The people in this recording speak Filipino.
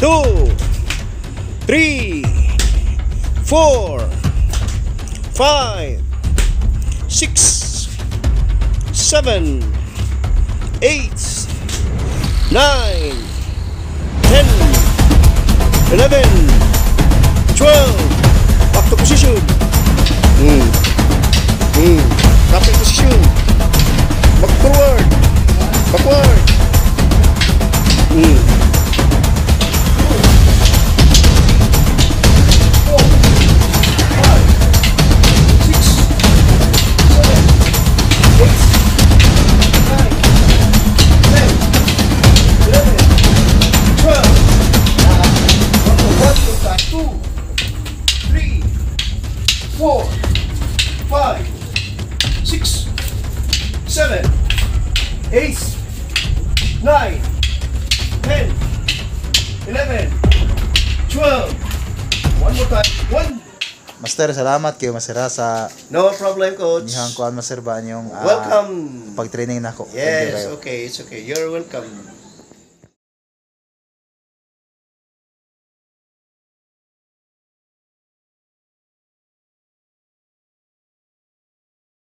two, three, four, five, six, seven, eight, nine, ten, eleven, twelve. Back to position. Hmm. Hmm. Rappel position. Back forward. Backward. Four, five, six, seven, eight, nine, ten, eleven, twelve. One more time. One. Master, salamat kayo masira sa No problem, coach. nihang kuan master ba yung ah, Welcome. pag-training nako. Yes, okay, it's okay. You're welcome.